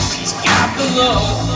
She's got the love.